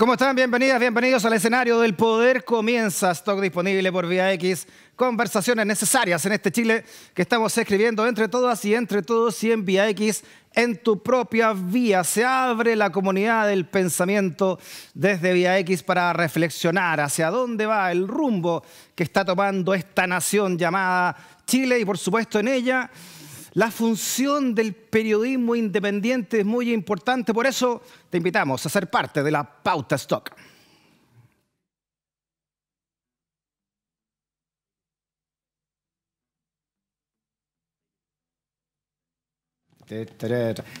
¿Cómo están? Bienvenidas, bienvenidos al escenario del poder. Comienza stock disponible por Vía X. Conversaciones necesarias en este Chile que estamos escribiendo entre todas y entre todos y en Vía X. En tu propia vía se abre la comunidad del pensamiento desde Vía X para reflexionar hacia dónde va el rumbo que está tomando esta nación llamada Chile y por supuesto en ella la función del periodismo independiente es muy importante, por eso te invitamos a ser parte de la Pauta Stock.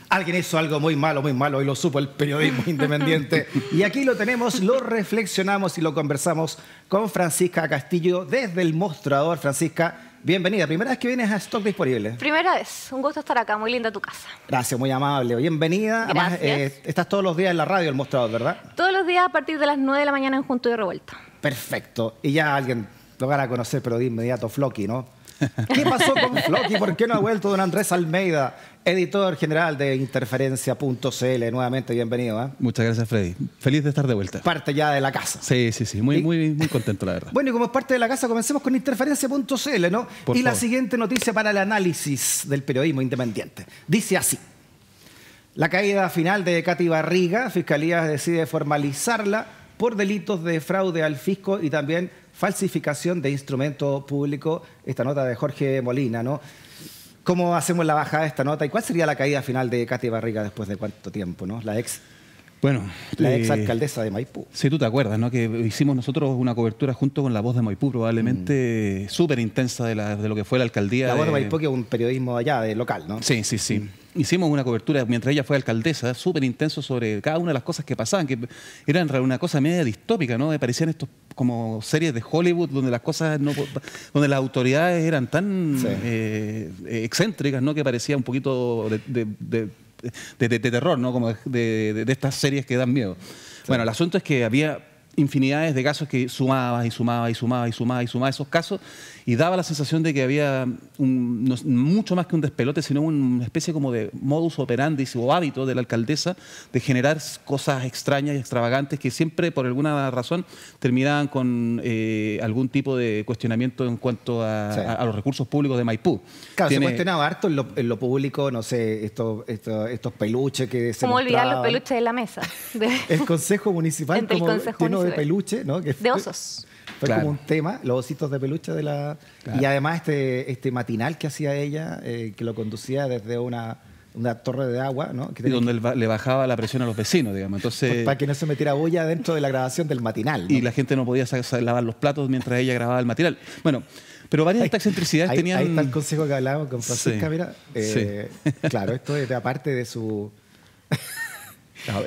Alguien hizo algo muy malo, muy malo y lo supo el periodismo independiente. Y aquí lo tenemos, lo reflexionamos y lo conversamos con Francisca Castillo desde el mostrador. Francisca, Bienvenida, primera vez que vienes a Stock Disponible. Primera vez, un gusto estar acá, muy linda tu casa. Gracias, muy amable. Bienvenida. Además, eh, estás todos los días en la radio, el mostrador, ¿verdad? Todos los días a partir de las 9 de la mañana en Junto y Revuelta. Perfecto. Y ya alguien lo van a conocer, pero de inmediato, Floki, ¿no? ¿Qué pasó con Floki? ¿Por qué no ha vuelto don Andrés Almeida, editor general de Interferencia.cl? Nuevamente, bienvenido. ¿eh? Muchas gracias, Freddy. Feliz de estar de vuelta. Parte ya de la casa. Sí, sí, sí. Muy, muy, muy contento, la verdad. Bueno, y como es parte de la casa, comencemos con Interferencia.cl, ¿no? y la siguiente noticia para el análisis del periodismo independiente. Dice así. La caída final de Katy Barriga, Fiscalía decide formalizarla por delitos de fraude al fisco y también falsificación de instrumento público, esta nota de Jorge Molina, ¿no? ¿Cómo hacemos la bajada de esta nota y cuál sería la caída final de Katy Barriga después de cuánto tiempo, ¿no? La ex bueno, la ex alcaldesa de Maipú. Sí, tú te acuerdas, ¿no? Que hicimos nosotros una cobertura junto con La Voz de Maipú, probablemente mm. súper intensa de, lo que fue la alcaldía. La Voz de Maipú, que es un periodismo allá, de local, ¿no? Sí, sí, sí. Mm hicimos una cobertura mientras ella fue alcaldesa, súper intenso sobre cada una de las cosas que pasaban, que eran una cosa media distópica, ¿no? Parecían estos como series de Hollywood donde las cosas no, donde las autoridades eran tan eh, excéntricas, ¿no? Que parecía un poquito de, terror, ¿no? Como de, estas series que dan miedo. Bueno, el asunto es que había infinidades de casos que sumaba y sumaba y sumaba y sumaba y sumaba esos casos y daba la sensación de que había mucho más que un despelote, sino una especie como de modus operandi o hábito de la alcaldesa de generar cosas extrañas y extravagantes que siempre, por alguna razón, terminaban con eh, algún tipo de cuestionamiento en cuanto a, los recursos públicos de Maipú. Claro, se cuestionaba harto en lo, público, no sé, estos, estos, peluches que se ¿Cómo olvidar los peluches de la mesa? El Consejo Municipal como de peluche, ¿no? de osos. Fue como un tema, los ositos de peluche de la... Y además este, este matinal que hacía ella, eh, que lo conducía desde una, una torre de agua, ¿no? y donde le bajaba la presión a los vecinos, digamos. Entonces, para que no se metiera bulla dentro de la grabación del matinal. Y la gente no podía lavar los platos mientras ella grababa el matinal. Bueno, pero varias de estas excentricidades tenían... Ahí está el consejo que hablábamos con Francisca, mira. Eh, claro, esto es aparte de su...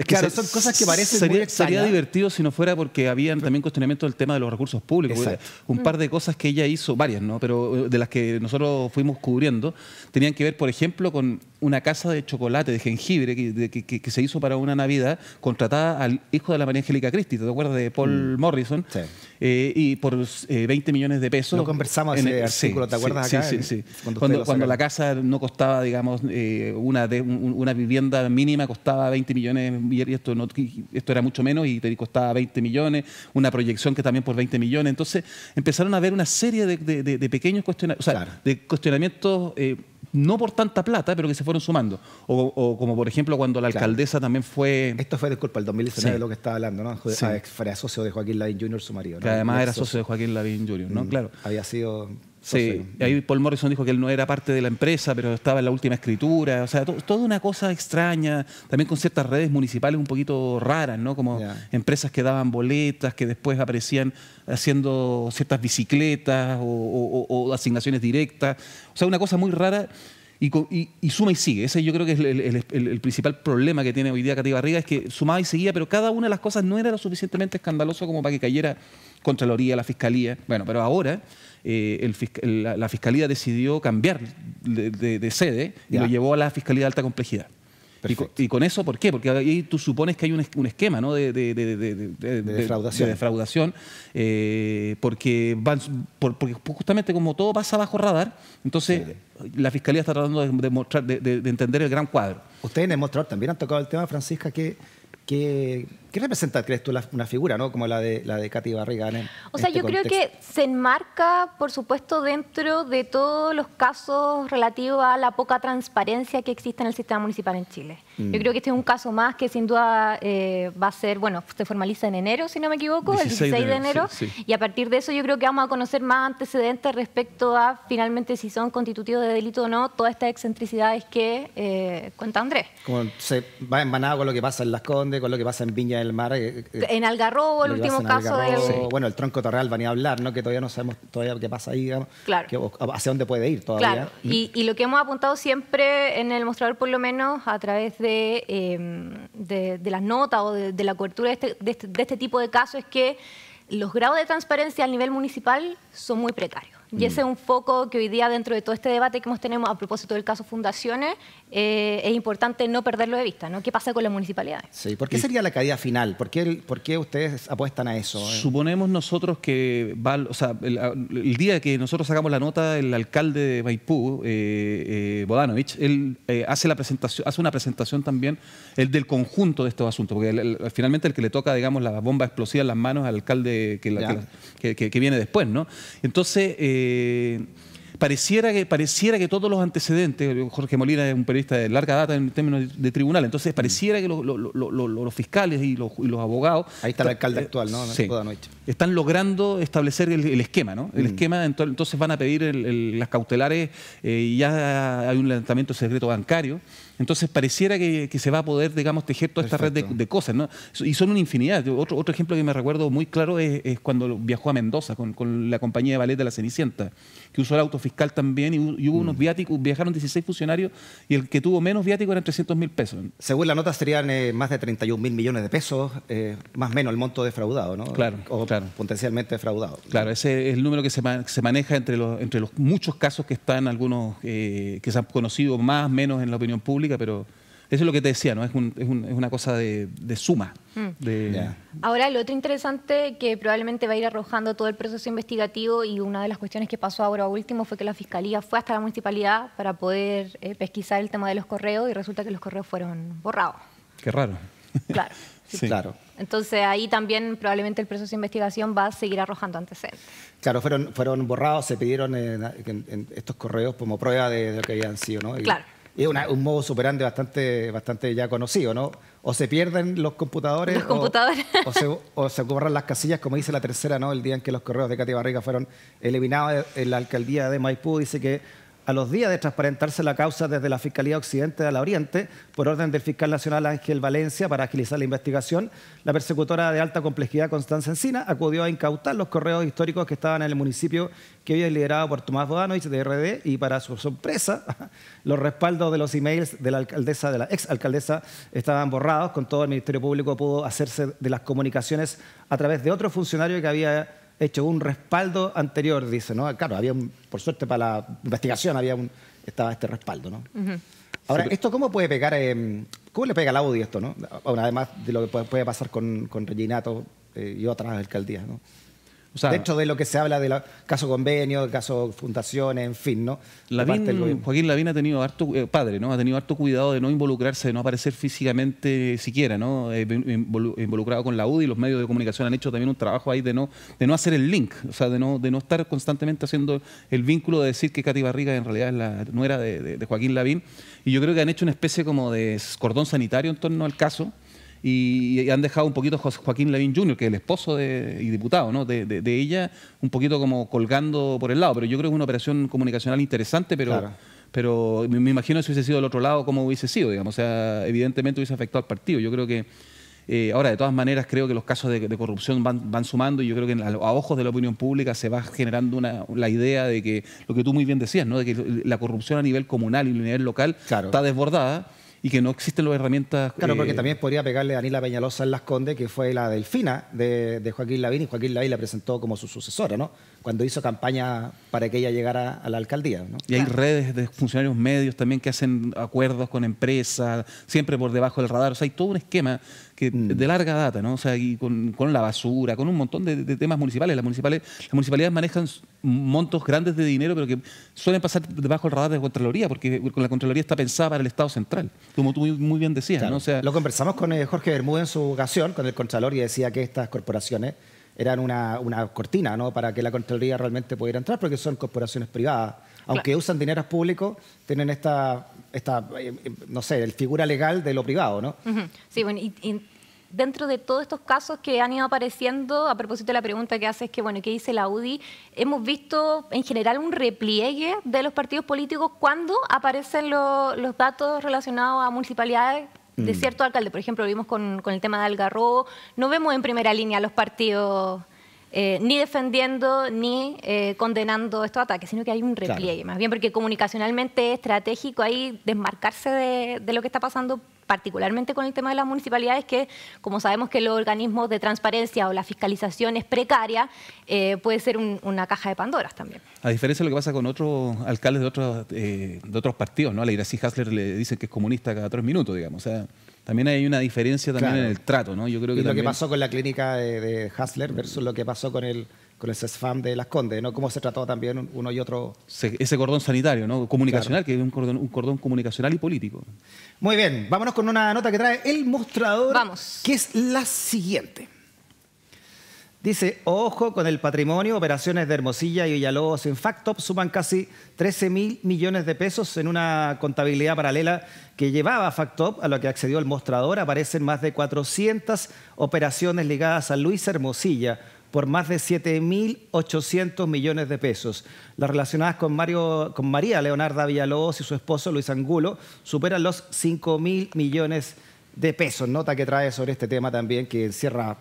claro, son cosas que parecen sería, muy Sería divertido si no fuera porque habían también cuestionamientos del tema de los recursos públicos. Un par de cosas que ella hizo, varias, ¿no? Pero eh, de las que nosotros fuimos cubriendo, tenían que ver, por ejemplo, con una casa de chocolate, de jengibre, que, se hizo para una Navidad, contratada al hijo de la María Angélica Cristi, ¿te acuerdas de Paul mm. Morrison? Sí. Eh, y por 20 eh, millones de pesos. Lo conversamos en ese artículo, ¿te acuerdas sí, Sí, sí, Cuando, cuando, la casa no costaba, digamos, eh, una, de, una vivienda mínima costaba 20 millones, y esto, no, esto era mucho menos, y te costaba 20 millones, una proyección que también por 20 millones. Entonces empezaron a haber una serie de, pequeños cuestionamientos, o sea, de cuestionamientos no por tanta plata, pero que se fueron sumando. O, como por ejemplo cuando la alcaldesa también fue... Esto fue, disculpa, el 2019 de lo que estaba hablando, ¿no? Sí. Fue socio de Joaquín Lavín Jr., su marido. Que además era socio de Joaquín Lavín Jr., ¿no? Mm, claro. Había sido... Sí, ahí Paul Morrison dijo que él no era parte de la empresa, pero estaba en la última escritura. O sea, toda una cosa extraña, también con ciertas redes municipales un poquito raras, ¿no? Como empresas que daban boletas, que después aparecían haciendo ciertas bicicletas o asignaciones directas. O sea, una cosa muy rara y, suma y sigue. Ese yo creo que es el, principal problema que tiene hoy día Cati Barriga, es que sumaba y seguía, pero cada una de las cosas no era lo suficientemente escandaloso como para que cayera Contraloría, la Fiscalía. Bueno, pero ahora eh, la, Fiscalía decidió cambiar de, sede y lo llevó a la Fiscalía de Alta Complejidad. Y con, eso, ¿por qué? Porque ahí tú supones que hay un, esquema ¿no? de, defraudación, eh, porque, van, porque justamente como todo pasa bajo radar, entonces la Fiscalía está tratando de, mostrar, de, entender el gran cuadro. Ustedes en el mostrador también han tocado el tema, Francisca, que, que ¿Qué representa, crees tú, la- una figura, ¿no? como la de, la de Katy Barriga? en- O en sea, este yo creo que se enmarca, por supuesto, dentro de todos los casos relativos a la poca transparencia que existe en el sistema municipal en Chile. Mm. Yo creo que este es un caso más que sin duda eh, va a ser, bueno, se formaliza en enero, si no me equivoco, el 16 de enero, sí, sí. y a partir de eso yo creo que vamos a conocer más antecedentes respecto a finalmente si son constitutivos de delito o no todas estas excentricidades que eh, cuenta Andrés. Como se va embanado con lo que pasa en Las Condes, con lo que pasa en Viña del Mar. eh, eh, En Algarrobo, el último caso Bueno, el tronco torreal va ni a hablar, ¿no? que todavía no sabemos todavía qué pasa ahí, digamos, Claro. que- hacia dónde puede ir todavía. Claro, y, y lo que hemos apuntado siempre en el mostrador, por lo menos a través de, eh, de, de las notas o de, de la cobertura de este, de, este, de este tipo de casos, es que los grados de transparencia a nivel municipal son muy precarios. Y ese es un foco que hoy día, dentro de todo este debate que hemos tenido a propósito del caso Fundaciones, eh, es importante no perderlo de vista. ¿no? ¿Qué pasa con las municipalidades? Sí, ¿Por qué sería la caída final? ¿Por qué, por qué ustedes apuestan a eso? eh? Suponemos nosotros que va, o sea, el, el día que nosotros sacamos la nota, el alcalde de Maipú, eh, eh, Bodanovich, él eh, hace la presentación, hace una presentación también el del conjunto de estos asuntos, porque el- el- finalmente el que le toca, digamos, la bomba explosiva en las manos al alcalde que, la- que la- que- que- que viene después, ¿no? Entonces. Eh, Pareciera que, pareciera que todos los antecedentes, Jorge Molina es un periodista de larga data en términos de tribunal, entonces pareciera que lo- lo- lo- lo- lo- los fiscales y los, y los abogados... Ahí está el alcalde eh, actual, ¿no? Sí. Bodanovich. Están logrando establecer el, el esquema, ¿no? Mm. El esquema, ento- entonces van a pedir el- el- las cautelares eh, y ya hay un levantamiento secreto bancario. Entonces pareciera que, que se va a poder, digamos, tejer toda esta red de, cosas, ¿no? Y son una infinidad. Otro, otro ejemplo que me recuerdo muy claro es, es cuando viajó a Mendoza con, con la compañía de ballet de la Cenicienta, que usó el auto fiscal también y, hu- y hubo Mm. unos viáticos, viajaron 16 funcionarios y el que tuvo menos viáticos eran 300 mil pesos. Según la nota serían eh, más de 31 mil millones de pesos, eh, más o menos el monto defraudado, ¿no? Claro, O claro. potencialmente defraudado. Claro, ese es el número que se, se maneja entre los, entre los muchos casos que están, algunos eh, que se han conocido más, menos en la opinión pública, pero eso es lo que te decía, ¿no? Es, un- es un- es una cosa de, de suma. de- Ya. Ahora, lo otro interesante que probablemente va a ir arrojando todo el proceso investigativo y una de las cuestiones que pasó ahora último fue que la Fiscalía fue hasta la municipalidad para poder eh, pesquisar el tema de los correos y resulta que los correos fueron borrados. Qué raro. Claro. Sí. Claro. Entonces ahí también probablemente el proceso de investigación va a seguir arrojando antecedentes. Claro, fueron, fueron borrados, se pidieron eh, en, en estos correos como prueba de, de lo que habían sido, ¿no? Y, Claro. Es una- un modo superante bastante, bastante ya conocido, ¿no? O se pierden los computadores, Los o- computadores. O, se, o se borran las casillas, como dice la tercera, ¿no? El día en que los correos de Katy Barriga fueron eliminados en la alcaldía de Maipú, dice que a los días de transparentarse la causa desde la Fiscalía Occidente a la Oriente, por orden del fiscal nacional Ángel Valencia, para agilizar la investigación, la persecutora de alta complejidad Constanza Encina acudió a incautar los correos históricos que estaban en el municipio que hoy es liderado por Tomás Bodanovich de RD y para su sorpresa, los respaldos de los emails de la alcaldesa, de la ex alcaldesa, estaban borrados, con todo el Ministerio Público pudo hacerse de las comunicaciones a través de otro funcionario que había hecho un respaldo anterior, dice, ¿no? Claro, había un- por suerte para la investigación había un, estaba este respaldo, ¿no? Ahora, ¿esto cómo puede pegar, eh, cómo le pega al Audi esto, no? Bueno, además de lo que puede, puede pasar con, con Reginato eh, y otras alcaldías, ¿no? O sea, Dentro de lo que se habla del caso convenio, caso fundaciones, en fin, ¿no? Lavín. Joaquín Lavín ha tenido harto, eh, padre, ¿no? Ha tenido harto cuidado de no involucrarse, de no aparecer físicamente siquiera, ¿no? Eh, involu- involucrado con la UDI, los medios de comunicación han hecho también un trabajo ahí de no, de no hacer el link, o sea, de no, de no estar constantemente haciendo el vínculo de decir que Katy Barriga en realidad es la nuera de, de- de Joaquín Lavín. Y yo creo que han hecho una especie como de cordón sanitario en torno al caso. Y, y han dejado un poquito a Joaquín Lavín Jr., que es el esposo de- y diputado ¿no? de, de- de ella, un poquito como colgando por el lado. Pero yo creo que es una operación comunicacional interesante, pero, Claro. pero me, me imagino si hubiese sido del otro lado, cómo hubiese sido, digamos. O sea, evidentemente hubiese afectado al partido. Yo creo que, eh, ahora, de todas maneras, creo que los casos de, de corrupción van, van sumando y yo creo que a, a ojos de la opinión pública se va generando una, la idea de que, lo que tú muy bien decías, ¿no? de que la corrupción a nivel comunal y a nivel local Claro. está desbordada y que no existen las herramientas. Claro, porque eh, también podría pegarle a Anila Peñalosa en Las Condes, que fue la delfina de, de Joaquín Lavín, y Joaquín Lavín la presentó como su sucesora, ¿no? Cuando hizo campaña para que ella llegara a la alcaldía, ¿no? Y hay redes de funcionarios medios también que hacen acuerdos con empresas, siempre por debajo del radar. O sea, hay todo un esquema que Mm. de larga data, ¿no? O sea, y con, con la basura, con un montón de, de temas municipales. Las, municipales. las municipalidades manejan montos grandes de dinero, pero que suelen pasar debajo del radar de la Contraloría, porque la Contraloría está pensada para el Estado central, como tú muy, muy bien decías, Claro. ¿no? O sea, Lo conversamos con eh, Jorge Bermúdez en su ocasión, con el Contralor, y decía que estas corporaciones eran una, una cortina ¿no? para que la Contraloría realmente pudiera entrar, porque son corporaciones privadas. Aunque usan dineros públicos, tienen esta, esta eh, eh, no sé, el figura legal de lo privado, ¿no? Sí, bueno, y, y dentro de todos estos casos que han ido apareciendo, a propósito de la pregunta que hace, es que, bueno, ¿qué dice la UDI? Hemos visto en general un repliegue de los partidos políticos cuando aparecen lo- los datos relacionados a municipalidades de cierto alcalde. Por ejemplo, lo vimos con, con el tema de Algarrobo. No vemos en primera línea a los partidos eh, ni defendiendo ni eh, condenando estos ataques, sino que hay un Claro. repliegue, más bien porque comunicacionalmente es estratégico ahí desmarcarse de, de lo que está pasando particularmente con el tema de las municipalidades, que como sabemos que los organismos de transparencia o la fiscalización es precaria, eh, puede ser un- una caja de Pandoras también. A diferencia de lo que pasa con otros alcaldes de otros, eh, de otros partidos, ¿no? A la Iracy Hasler le dicen que es comunista cada tres minutos, digamos. O sea, también hay una diferencia también Claro. en el trato, ¿no? Yo creo Y que lo que pasó con la clínica de, de Hasler versus lo que pasó con el, con el CESFAM de Las Condes, ¿no? Cómo se trató también uno y otro. se- ese cordón sanitario, ¿no? Comunicacional, que es un cordón, un cordón comunicacional y político. Muy bien, vámonos con una nota que trae el mostrador, Vamos. que es la siguiente. Dice, ojo con el patrimonio, operaciones de Hermosilla y Villalobos en Factop suman casi 13 mil millones de pesos en una contabilidad paralela que llevaba Factop, a lo que accedió el mostrador. Aparecen más de 400 operaciones ligadas a Luis Hermosilla por más de 7.800 millones de pesos. Las relacionadas con, Mario, con María Leonarda Villalobos y su esposo Luis Angulo superan los 5.000 millones de pesos. Nota que trae sobre este tema también que encierra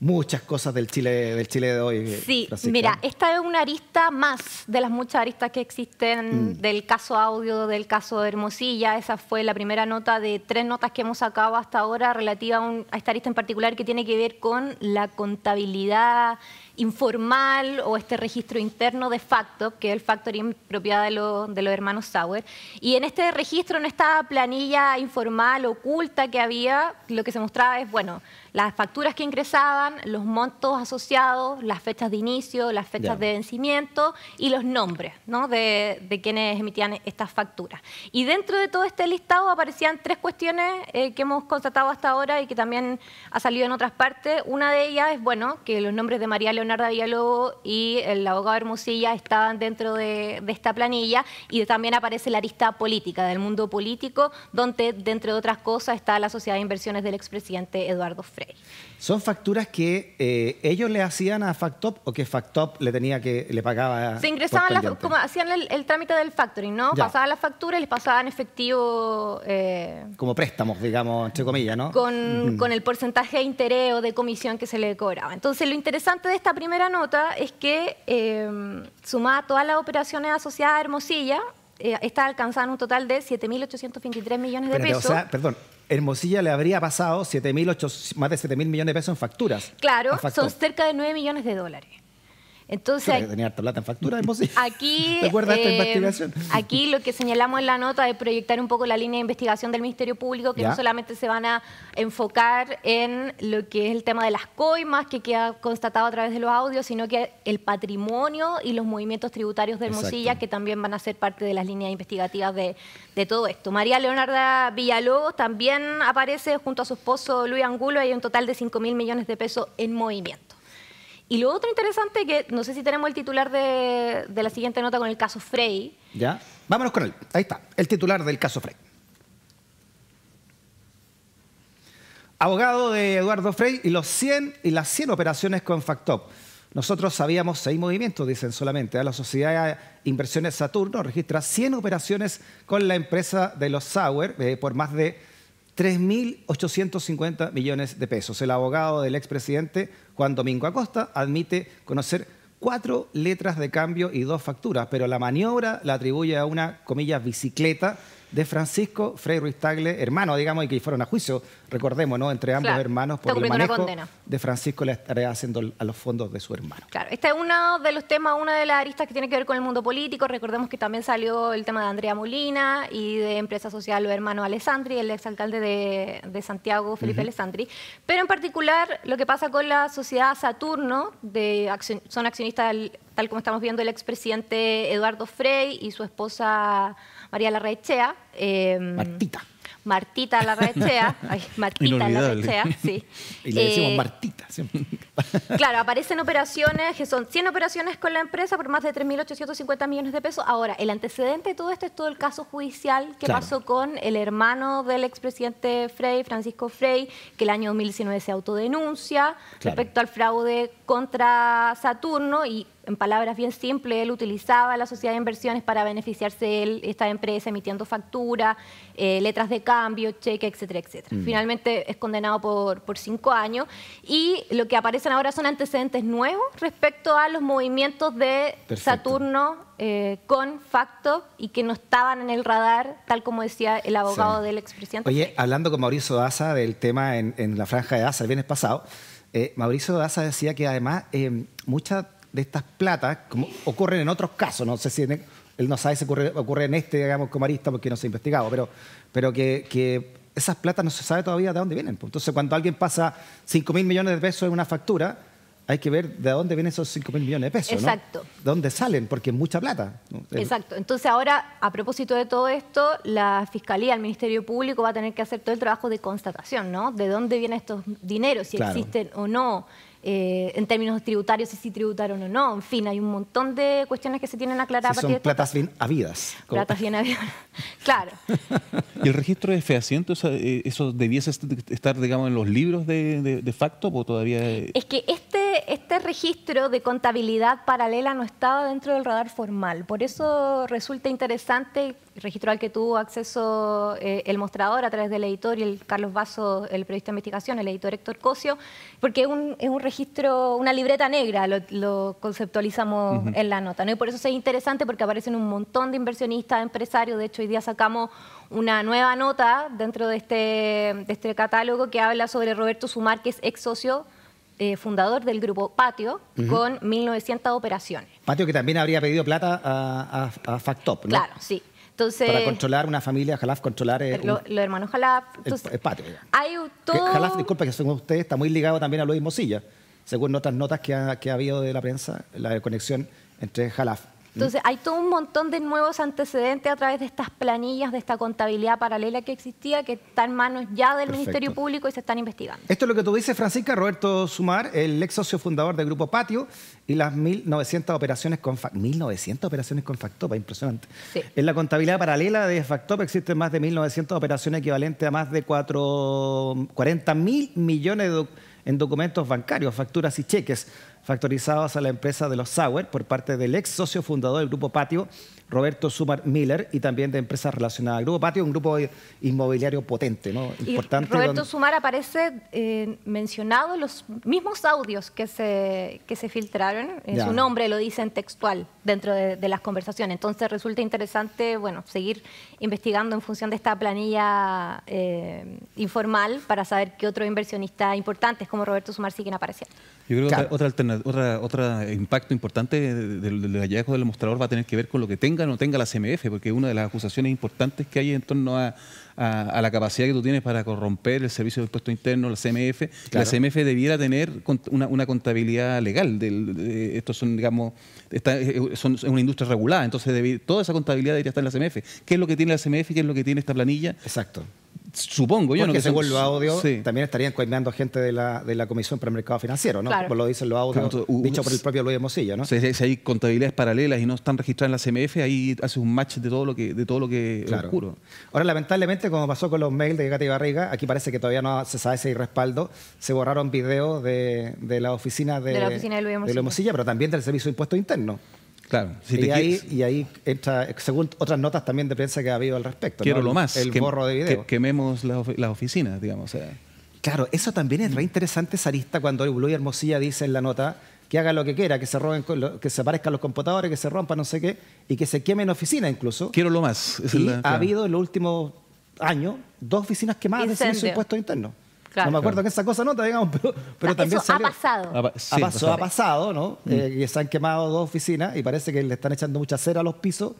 muchas cosas del Chile, del Chile de hoy. Sí, Francisca. mira, esta es una arista más de las muchas aristas que existen del caso audio, del caso Hermosilla. Esa fue la primera nota de tres notas que hemos sacado hasta ahora relativa a, un- a esta arista en particular que tiene que ver con la contabilidad informal o este registro interno de facto, que es el factoring propiedad de, los- de los hermanos Sauer. Y en este registro, en esta planilla informal oculta que había, lo que se mostraba es, bueno, las facturas que ingresaban, los montos asociados, las fechas de inicio, las fechas Ya. de vencimiento y los nombres ¿no? de, de quienes emitían estas facturas. Y dentro de todo este listado aparecían tres cuestiones eh, que hemos constatado hasta ahora y que también ha salido en otras partes. Una de ellas es, bueno, que los nombres de María Leonarda Villalobos y el abogado Hermosilla estaban dentro de, de esta planilla y también aparece la arista política, del mundo político, donde, dentro de otras cosas, está la Sociedad de Inversiones del expresidente Eduardo Frei. ¿Son facturas que eh, ellos le hacían a Factop o que Factop le tenía que le pagaba? Se ingresaban, las- como hacían el, el trámite del factoring, ¿no? Ya. Pasaban las facturas y les pasaban efectivo eh, Como préstamos, digamos, entre comillas, ¿no? con, con el porcentaje de interés o de comisión que se le cobraba. Entonces, lo interesante de esta primera nota es que, eh, sumada a todas las operaciones asociadas a Hermosilla, eh, está alcanzando un total de 7.823 millones de Espérate, pesos. O sea, perdón, Hermosilla le habría pasado 7.800 más de 7.000 millones de pesos en facturas. claro, son cerca de 9 millones de dólares. Entonces, que tenía harta plata en factura. Aquí, ¿Te acuerdas de esta eh, investigación? aquí lo que señalamos en la nota es proyectar un poco la línea de investigación del Ministerio Público, que Ya. no solamente se van a enfocar en lo que es el tema de las coimas, que queda constatado a través de los audios, sino que el patrimonio y los movimientos tributarios de Hermosilla, Exacto. que también van a ser parte de las líneas investigativas de, de todo esto. María Leonarda Villalobos también aparece junto a su esposo Luis Angulo, hay un total de 5 mil millones de pesos en movimiento. Y lo otro interesante, que no sé si tenemos el titular de, la siguiente nota con el caso Frey. ¿Ya? Vámonos con él. Ahí está, el titular del caso Frey. Abogado de Eduardo Frey y, los 100, y las 100 operaciones con Factop. Nosotros sabíamos seis movimientos, dicen solamente. ¿eh? La sociedad de Inversiones Saturno registra 100 operaciones con la empresa de los Sauer eh, por más de 3.850 millones de pesos. El abogado del expresidente Juan Domingo Acosta admite conocer cuatro letras de cambio y dos facturas, pero la maniobra la atribuye a una, comillas, bicicleta de Francisco Frei Ruiz Tagle, hermano, digamos, y que fueron a juicio, recordemos, ¿no? Entre ambos Claro. hermanos por el manejo de Francisco le estará haciendo a los fondos de su hermano. Claro, este es uno de los temas, una de las aristas que tiene que ver con el mundo político. Recordemos que también salió el tema de Andrea Molina y de empresa social los hermanos Alessandri, el exalcalde de, de Santiago, Felipe Alessandri. Pero en particular, lo que pasa con la sociedad Saturno, de accion- son accionistas, del- tal como estamos viendo, el expresidente Eduardo Frei y su esposa María Larraechea. eh, Martita. Martita Larraechea. Ay, Martita. Larraechea, sí. Y le decimos Eh, Martita. Claro, aparecen operaciones, que son 100 operaciones con la empresa por más de 3.850 millones de pesos. Ahora, el antecedente de todo esto es todo el caso judicial que Claro. pasó con el hermano del expresidente Frey, Francisco Frey, que el año 2019 se autodenuncia Claro. respecto al fraude contra Saturno y en palabras bien simples, él utilizaba la sociedad de inversiones para beneficiarse de él, esta empresa emitiendo factura, eh, letras de cambio, cheque, etcétera, etcétera. Mm. Finalmente es condenado por, por cinco años y lo que aparecen ahora son antecedentes nuevos respecto a los movimientos de Perfecto. Saturno eh, con facto y que no estaban en el radar, tal como decía el abogado Sí. del expresidente. Oye, hablando con Mauricio Daza del tema en, en la franja de Daza el viernes pasado, eh, Mauricio Daza decía que además eh, muchas de estas platas como ocurren en otros casos, no sé si en- él no sabe si ocurre, ocurre en este, digamos, comarista porque no se ha investigado, pero, pero que, que esas platas no se sabe todavía de dónde vienen. pues. Entonces, cuando alguien pasa 5 mil millones de pesos en una factura, hay que ver de dónde vienen esos 5 mil millones de pesos. ¿no? Exacto. ¿De dónde salen? Porque es mucha plata. ¿no? Exacto. Entonces ahora, a propósito de todo esto, la Fiscalía, el Ministerio Público va a tener que hacer todo el trabajo de constatación, ¿no? De dónde vienen estos dineros, si Claro. existen o no, eh, en términos tributarios, si sí tributaron o no. En fin, hay un montón de cuestiones que se tienen aclaradas Si a partir de son estos platas bien habidas. Platas bien abiertas. claro. ¿Y el registro es fehaciente? O sea, eh, ¿Eso debiese est- estar, digamos, en los libros de, de- de facto o todavía...? eh, Es que este, este registro de contabilidad paralela no estaba dentro del radar formal. Por eso resulta interesante, el registro al que tuvo acceso eh, el mostrador a través del editor y el Carlos Vaso, el periodista de investigación, el editor Héctor Cosio, porque es un, es un registro, una libreta negra, lo, lo conceptualizamos en la nota. ¿no? Y por eso es interesante porque aparecen un montón de inversionistas, empresarios. De hecho, hoy día sacamos una nueva nota dentro de este, de este catálogo que habla sobre Roberto Sumar, que es ex socio eh, fundador del grupo Patio, con 1.900 operaciones. Patio que también habría pedido plata a, a- a Factop, ¿no? Claro, sí. Entonces, Para controlar una familia, Jalaf controlar eh, lo- un- los hermanos Jalaf. Entonces, el patio. hay Que todo... Jalaf, disculpa que según usted está muy ligado también a Luis Mosilla, según otras notas que ha, que ha habido de la prensa, la conexión entre Jalaf. Entonces, hay todo un montón de nuevos antecedentes a través de estas planillas, de esta contabilidad paralela que existía, que está en manos ya del Perfecto. Ministerio Público y se están investigando. Esto es lo que tú dices, Francisca, Roberto Sumar, el ex socio fundador del Grupo Patio y las 1.900 operaciones con Fac- 1.900 operaciones con Factop, impresionante. Sí. En la contabilidad paralela de Factop existen más de 1.900 operaciones equivalentes a más de 4, 40 mil millones de en documentos bancarios, facturas y cheques factorizados a la empresa de los Sauer por parte del ex socio fundador del Grupo Patio, Roberto Sumar Miller, y también de empresas relacionadas. El Grupo Patio un grupo inmobiliario potente, ¿no? Y importante. Roberto donde- Sumar aparece eh, mencionado en los mismos audios que se, que se filtraron. En Ya. su nombre lo dicen textual dentro de, de las conversaciones. Entonces resulta interesante bueno, seguir investigando en función de esta planilla eh, informal para saber qué otros inversionistas importantes como Roberto Sumar siguen apareciendo. Yo creo que Claro. otra, otra, otra, otra impacto importante del, del- del hallazgo del mostrador va a tener que ver con lo que tenga o no tenga la CMF, porque una de las acusaciones importantes que hay en torno a, a- a la capacidad que tú tienes para corromper el Servicio de Impuesto Interno, la CMF, Claro. la CMF debiera tener una, una contabilidad legal. Del, de- estos son, digamos, está- eh, son, es una industria regulada, entonces debi- toda esa contabilidad debería estar en la CMF. ¿Qué es lo que tiene la CMF y qué es lo que tiene esta planilla? Exacto. Supongo yo, Porque ¿no? Que según son- los audios, sí. también estarían coimeando gente de la, de la Comisión para el Mercado Financiero, ¿no? Claro. Como lo dicen los audios, Claro, dicho por el propio Luis Mosilla, ¿no? Si- si hay contabilidades paralelas y no están registradas en la CMF, ahí hace un match de todo lo que, de todo lo que Claro. oscuro. Ahora, lamentablemente, como pasó con los mails de Gata y Barriga, aquí parece que todavía no se sabe si hay respaldo. Se borraron videos de, de la oficina de, De la oficina de Luis Mosilla. Mosilla, pero también del Servicio de Impuestos Internos. Claro. Si y, te ahí, quieres- y ahí entra, según otras notas también de prensa que ha habido al respecto. quiero El- lo más. El que- borro de video. que- quememos las ofi- las oficinas, digamos. o sea. Claro, eso también Mm. es re interesante, Sarista, cuando Luis Hermosilla dice en la nota que haga lo que quiera, que se roben, con lo- que se aparezcan los computadores, que se rompan no sé qué, y que se quemen oficinas incluso. Quiero lo más. Esa es Y la- ha claro. habido en los últimos años dos oficinas quemadas de servicio de impuestos internos. Claro. No me acuerdo que esa cosa nota, digamos, pero, pero sea, también eso ha pasado. Ah, Ha, sí, pasado, ha ¿no? Eh, que se han quemado dos oficinas y parece que le están echando mucha cera a los pisos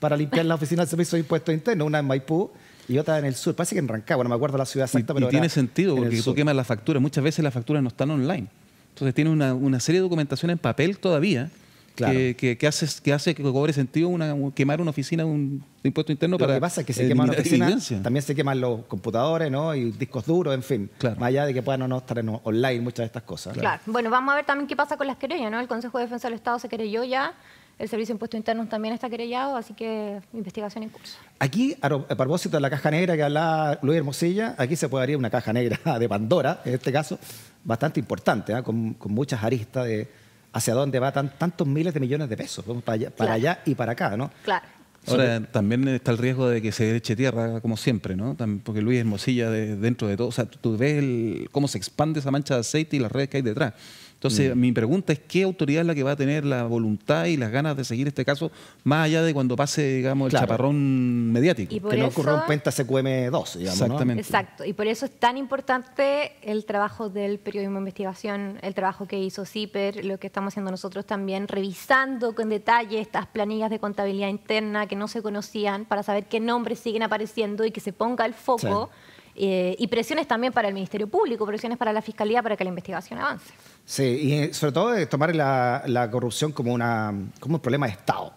para limpiar la oficina de servicio de impuestos internos, una en Maipú y otra en el sur. Parece que en Rancagua, no me acuerdo la ciudad Y, exacta, y pero tiene era sentido, porque tú sur. quemas las facturas. Muchas veces las facturas no están online. Entonces tiene una, una serie de documentación en papel todavía Claro. que, que- que hace, que hace que cobre sentido una, quemar una oficina de un de impuesto interno Lo para que pasa es que se queman oficinas, también se queman los computadores, ¿no? Y discos duros, en fin. Claro. Más allá de que puedan o no estar en online muchas de estas cosas. Claro. Bueno, vamos a ver también qué pasa con las querellas, ¿no? El Consejo de Defensa del Estado se querelló ya, el Servicio de Impuestos Internos también está querellado, así que investigación en curso. Aquí, a ro- a propósito de la caja negra que hablaba Luis Hermosilla, aquí se puede abrir una caja negra de Pandora, en este caso, bastante importante, ¿ah? con, con muchas aristas de hacia dónde va tan- tantos miles de millones de pesos, Vamos para allá, para Claro. allá y para acá, ¿no? Claro. Ahora, también está el riesgo de que se eche tierra, como siempre, ¿no? Porque Luis Hermosilla, de- dentro de todo, o sea, tú ves el- cómo se expande esa mancha de aceite y las redes que hay detrás. Entonces, mi pregunta es, ¿qué autoridad es la que va a tener la voluntad y las ganas de seguir este caso, más allá de cuando pase, digamos, el Claro. chaparrón mediático? Que no eso- ocurra un Penta CQM2, digamos, ¿no? Exactamente. Exacto, y por eso es tan importante el trabajo del periodismo de investigación, el trabajo que hizo CIPER, lo que estamos haciendo nosotros también, revisando con detalle estas planillas de contabilidad interna que no se conocían para saber qué nombres siguen apareciendo y que se ponga el foco. eh, y presiones también para el Ministerio Público, presiones para la Fiscalía para que la investigación avance. Sí, y eh, sobre todo de tomar la, la corrupción como, una, como un problema de Estado.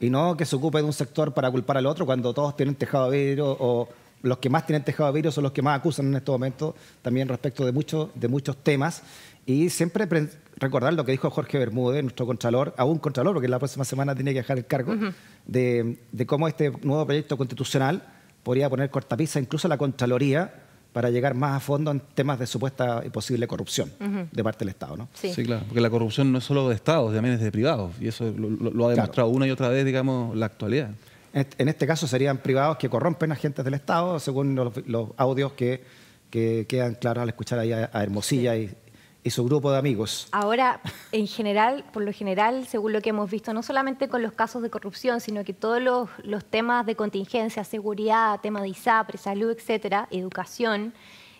Y no que se ocupe de un sector para culpar al otro cuando todos tienen tejado de vidrio o los que más tienen tejado de vidrio son los que más acusan en este momento también respecto de, muchos de muchos temas. Y siempre pre- recordar lo que dijo Jorge Bermúdez, nuestro contralor, aún contralor, porque la próxima semana tiene que dejar el cargo, de, de cómo este nuevo proyecto constitucional podría poner cortapisa incluso a la Contraloría para llegar más a fondo en temas de supuesta y posible corrupción de parte del Estado. ¿no? Sí. Sí, claro, porque la corrupción no es solo de Estados, también es de privados, y eso lo, lo- lo ha demostrado una y otra vez, digamos, la actualidad. En este- caso serían privados que corrompen agentes del Estado, según los, los audios que, que quedan claros al escuchar ahí a, a Hermosilla y, y su grupo de amigos. Ahora, en general, por lo general, según lo que hemos visto, no solamente con los casos de corrupción, sino que todos los, los temas de contingencia, seguridad, tema de ISAPRE, salud, etcétera, educación,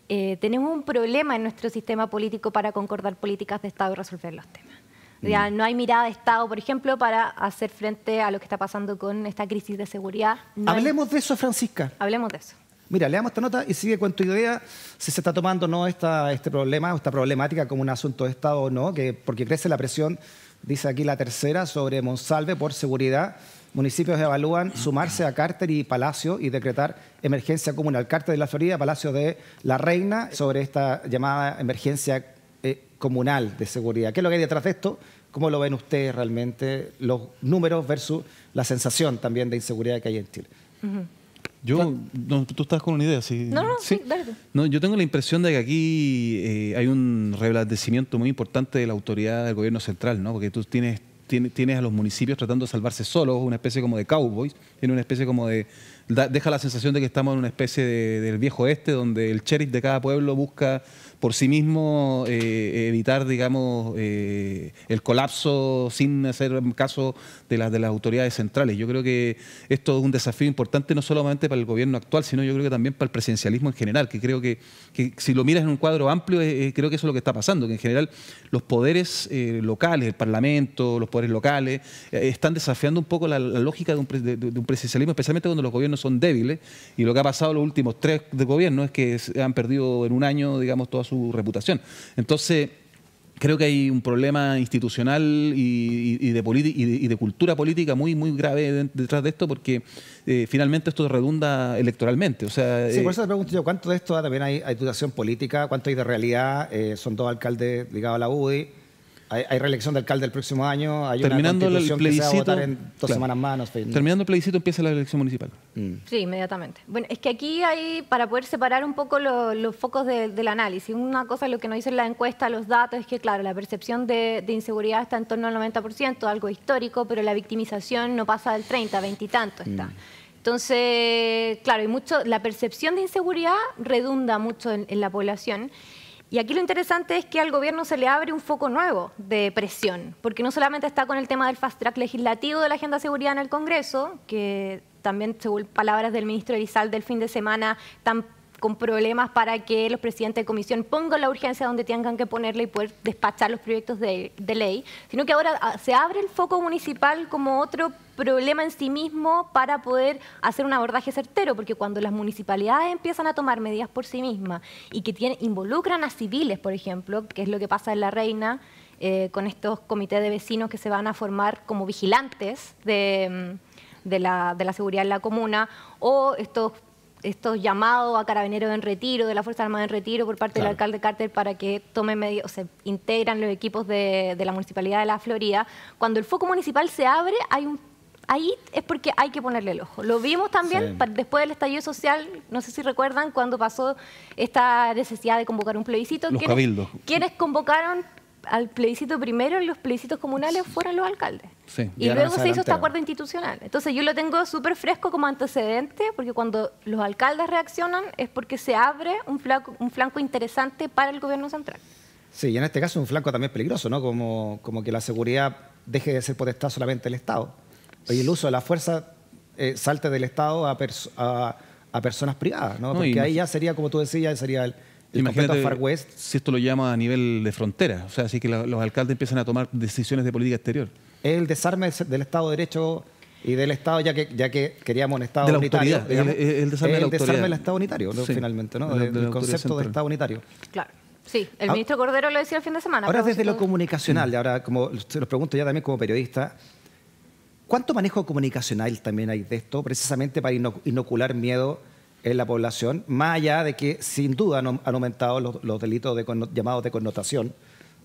eh, tenemos un problema en nuestro sistema político para concordar políticas de Estado y resolver los temas. Ya no hay mirada de Estado, por ejemplo, para hacer frente a lo que está pasando con esta crisis de seguridad. No hay- Hablemos de eso, Francisca. hablemos de eso. Mira, leamos esta nota y sigue con tu idea si se está tomando o no esta, este problema o esta problemática como un asunto de Estado o no, que, porque crece la presión, dice aquí la tercera, sobre Monsalve por seguridad. Municipios evalúan sumarse a Cárter y Palacio y decretar emergencia comunal. Cárter de la Florida, Palacio de la Reina, sobre esta llamada emergencia eh, comunal de seguridad. ¿Qué es lo que hay detrás de esto? ¿Cómo lo ven ustedes realmente? Los números versus la sensación también de inseguridad que hay en Chile. Yo, no, tú estás con una idea, sí. No, no, sí, dale tú. No, yo tengo la impresión de que aquí eh, hay un reblandecimiento muy importante de la autoridad del gobierno central, ¿no? Porque tú tienes, tienes, tienes a los municipios tratando de salvarse solos, una especie como de cowboys, tiene una especie como de... da- deja la sensación de que estamos en una especie de- del viejo oeste, donde el sheriff de cada pueblo busca por sí mismo eh, evitar, digamos, eh, el colapso sin hacer caso de, las de las autoridades centrales. Yo creo que esto es un desafío importante no solamente para el gobierno actual, sino yo creo que también para el presidencialismo en general, que creo que, que si lo miras en un cuadro amplio, eh, creo que eso es lo que está pasando, que en general los poderes locales, el Parlamento, los poderes locales, están desafiando un poco la, lógica de un, de- de un presidencialismo, especialmente cuando los gobiernos son débiles, y lo que ha pasado en los últimos tres gobiernos es que han perdido en un año, digamos, toda su reputación. Entonces, creo que hay un problema institucional y, y- y de, y, de, cultura política muy, muy grave de- detrás de esto, porque eh, finalmente esto redunda electoralmente. O sea, Sí, eh, por eso te pregunto yo, ¿cuánto de esto también hay, hay política? ¿Cuánto hay de realidad? Eh, son dos alcaldes ligados a la UDI. Hay, hay reelección de alcalde el próximo año. Hay terminando una el constitución que se va a plebiscito, votar en dos claro. semanas más. no sé. terminando el plebiscito empieza la elección municipal. Sí, inmediatamente. Bueno, es que aquí hay, para poder separar un poco lo- los focos de- del análisis, una cosa, lo que nos dicen la encuesta, los datos, es que, claro, la percepción de, de inseguridad está en torno al 90%, algo histórico, pero la victimización no pasa del 30, 20 y tanto está. Entonces, claro, y mucho, la percepción de inseguridad redunda mucho en, en la población. Y aquí lo interesante es que al gobierno se le abre un foco nuevo de presión, porque no solamente está con el tema del fast track legislativo de la agenda de seguridad en el Congreso, que también, según palabras del ministro Erizal del fin de semana, están con problemas para que los presidentes de comisión pongan la urgencia donde tengan que ponerla y poder despachar los proyectos de, ley, sino que ahora ah, se abre el foco municipal como otro problema en sí mismo para poder hacer un abordaje certero, porque cuando las municipalidades empiezan a tomar medidas por sí mismas y que tienen, involucran a civiles, por ejemplo, que es lo que pasa en La Reina, eh, con estos comités de vecinos que se van a formar como vigilantes de, de, la, de la seguridad en la comuna, o estos estos llamados a carabineros en retiro, de la Fuerza Armada en retiro por parte del alcalde Carter para que tomen medidas, o se integran los equipos de, de, la Municipalidad de la Florida. Cuando el foco municipal se abre, hay un ahí es porque hay que ponerle el ojo. Lo vimos también sí. después del estallido social, no sé si recuerdan, cuando pasó esta necesidad de convocar un plebiscito. Los cabildos. ¿Quiénes convocaron al plebiscito primero en los plebiscitos comunales fueron los alcaldes. Sí, y luego se hizo este acuerdo institucional. Entonces yo lo tengo súper fresco como antecedente, porque cuando los alcaldes reaccionan es porque se abre un flanco, un flanco interesante para el gobierno central. Sí, y en este caso un flanco también peligroso, ¿no? Como, como que la seguridad deje de ser potestad solamente del Estado. Y el uso de la fuerza eh, salte del Estado a, pers a, a, personas privadas, ¿no? Porque no, ahí ya sería, como tú decías, sería el, el Imagínate Far West. si esto lo llama a nivel de frontera, o sea, así que la, los alcaldes empiezan a tomar decisiones de política exterior. El desarme del Estado de Derecho y del Estado, ya que, ya que queríamos un Estado de unitario. Digamos, el, el, desarme, el de desarme del Estado unitario, sí, finalmente, ¿no? De, del concepto de Estado unitario. Claro. Sí, el ministro Cordero lo decía el fin de semana. Ahora desde lo comunicacional, mm. ahora como se los pregunto ya también como periodista, ¿cuánto manejo comunicacional también hay de esto, precisamente para inocular miedo en la población, más allá de que sin duda han, aumentado los, los delitos de, llamados de connotación,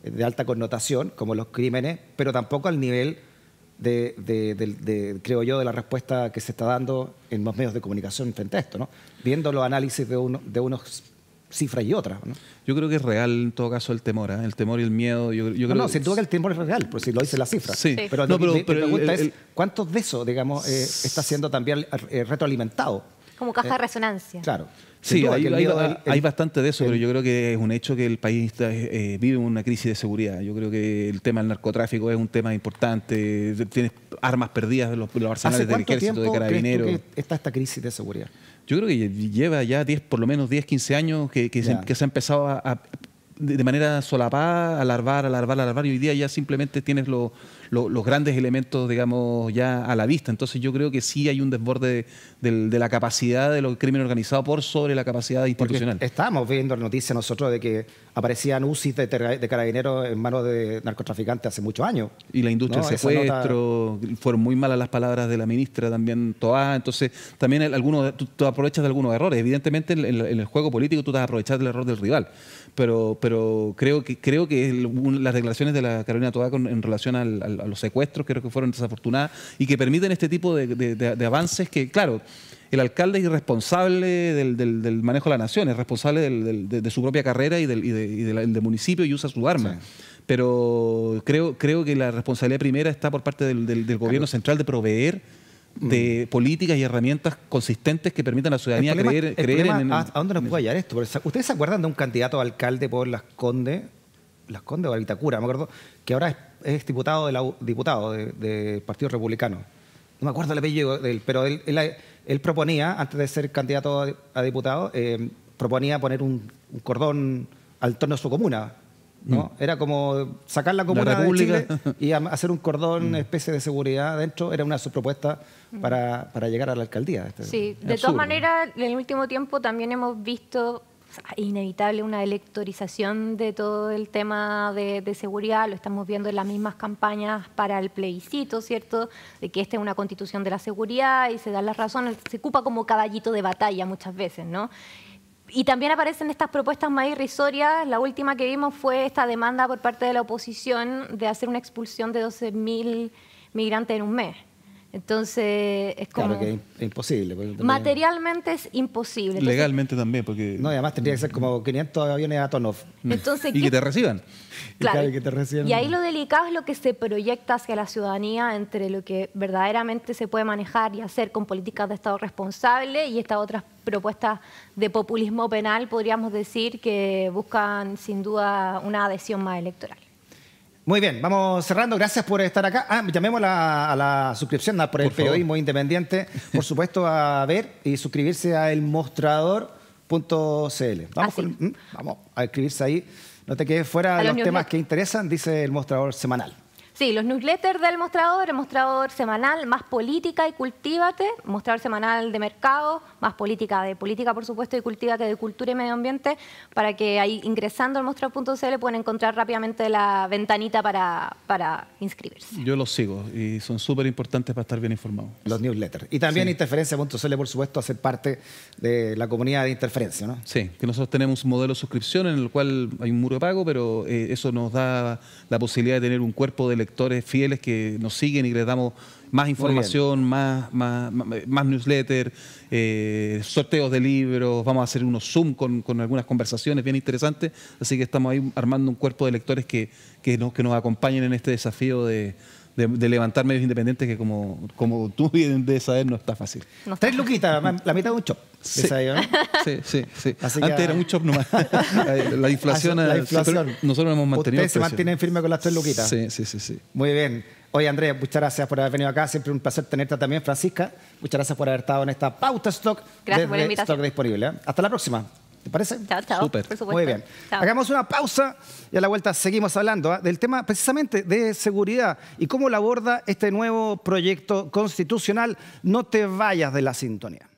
de alta connotación, como los crímenes, pero tampoco al nivel de, de, de, de, creo yo, de la respuesta que se está dando en los medios de comunicación frente a esto, ¿no? viendo los análisis de, uno, de unos cifras y otras. ¿no? Yo creo que es real en todo caso el temor, ¿eh? el temor y el miedo. Yo, yo no, creo no, sin duda que el temor es real, por si lo dice la cifra. Sí. Pero, no, pero, mi, pero mi pregunta el, el, es, ¿cuántos de eso, digamos, eh, está siendo también eh, retroalimentado? Como caja de resonancia. Claro. Sí, hay, hay, hay, hay, bastante de eso, pero yo creo que es un hecho que el país está, eh, vive una crisis de seguridad. Yo creo que el tema del narcotráfico es un tema importante. Tienes armas perdidas de los, los arsenales del ejército, de carabineros. Crees tú que está esta crisis de seguridad? Yo creo que lleva ya 10, por lo menos 10, 15 años que, que, se, que se, ha empezado a, a de manera solapada, alarvar, alarvar, alarvar, y hoy día ya simplemente tienes lo, lo, los grandes elementos, digamos, ya a la vista. Entonces yo creo que sí hay un desborde de, de, de la capacidad de los crímenes organizados por sobre la capacidad institucional. Porque estábamos viendo noticias nosotros de que aparecían UCIs de, de, carabineros en manos de narcotraficantes hace muchos años. Y la industria ¿no? del secuestro, nota... fueron muy malas las palabras de la ministra también, Toá. Entonces también algunos, tú, tú, aprovechas de algunos errores. Evidentemente en, en el juego político tú te vas a aprovechar del error del rival. Pero, pero creo que creo que las declaraciones de la Carolina Toá en relación al, al, a los secuestros creo que fueron desafortunadas y que permiten este tipo de, de, de, de avances que, claro, el alcalde es irresponsable del, del, del, manejo de la nación, es responsable del, de, de, su propia carrera y del, y y del municipio y usa su arma. Sí. Pero creo, creo que la responsabilidad primera está por parte del, del gobierno claro. central de proveer de mm. políticas y herramientas consistentes que permitan a la ciudadanía problema, creer, creer problema, en, ¿A dónde nos puede hallar esto? ¿Ustedes se acuerdan de un candidato a alcalde por Las Condes, Las Condes o Vitacura, me acuerdo, que ahora es, es diputado del de diputado de, de, Partido Republicano? No me acuerdo el apellido de él, pero él, él, él proponía, antes de ser candidato a, diputado, eh, proponía poner un, un cordón al torno de su comuna, ¿no? Mm. Era como sacar la comuna la de Chile y hacer un cordón, mm. especie de seguridad dentro, era una de sus propuestas para, para llegar a la alcaldía. Este, sí, de todas maneras, en el último tiempo también hemos visto inevitable una electorización de todo el tema de, de, seguridad, lo estamos viendo en las mismas campañas para el plebiscito, ¿cierto? De que esta es una constitución de la seguridad y se dan las razones, se ocupa como caballito de batalla muchas veces, ¿no? Y también aparecen estas propuestas más irrisorias. La última que vimos fue esta demanda por parte de la oposición de hacer una expulsión de 12.000 migrantes en un mes. Entonces, es como... Claro que es imposible. Materialmente es imposible. Entonces, Legalmente también, porque... No, y además tendría que ser como 500 aviones a Tonov. Entonces, y que te reciban. Claro. Y, que te reciban. y ahí lo delicado es lo que se proyecta hacia la ciudadanía entre lo que verdaderamente se puede manejar y hacer con políticas de Estado responsable y estas otras propuestas de populismo penal, podríamos decir, que buscan sin duda una adhesión más electoral. Muy bien, vamos cerrando. Gracias por estar acá. Ah, llamemos a la suscripción por el periodismo independiente, por supuesto, a ver y suscribirse a elmostrador.cl. Vamos, mm, vamos a escribirse ahí. No te quedes fuera de los temas que interesan, dice el mostrador semanal. Sí, los newsletters del mostrador, el mostrador semanal, más política y cultívate, mostrador semanal de mercado, más política de política, por supuesto, y cultívate de cultura y medio ambiente, para que ahí ingresando al mostrador.cl puedan encontrar rápidamente la ventanita para, para inscribirse. Yo los sigo y son súper importantes para estar bien informados. Los newsletters. Y también interferencia.cl, por supuesto, hacer parte de la comunidad de interferencia, ¿no? Sí, que nosotros tenemos un modelo de suscripción en el cual hay un muro de pago, pero eh, eso nos da la posibilidad de tener un cuerpo de lectores fieles que nos siguen y les damos más información, más, más, más, newsletter, eh, sorteos de libros, vamos a hacer unos Zoom con, algunas conversaciones bien interesantes, así que estamos ahí armando un cuerpo de lectores que, que, nos, que nos acompañen en este desafío de, levantar medios independientes que como, como tú bien debes saber no está fácil. Tres luquitas, la mitad de un chop. Sí, sí, sí, Antes era un chop nomás. la inflación, la inflación. nosotros hemos mantenido Ustedes se mantienen firmes con las tres luquitas. Sí, sí, sí, sí. Muy bien. Oye, Andrés, muchas gracias por haber venido acá. Siempre un placer tenerte también, Francisca. Muchas gracias por haber estado en esta pauta stock gracias por la invitación. stock disponible. ¿eh? Hasta la próxima. ¿Te parece? Chao, chao. Súper. Muy bien. Hagamos una pausa y a la vuelta seguimos hablando ¿eh? del tema precisamente de seguridad y cómo lo aborda este nuevo proyecto constitucional. No te vayas de la sintonía.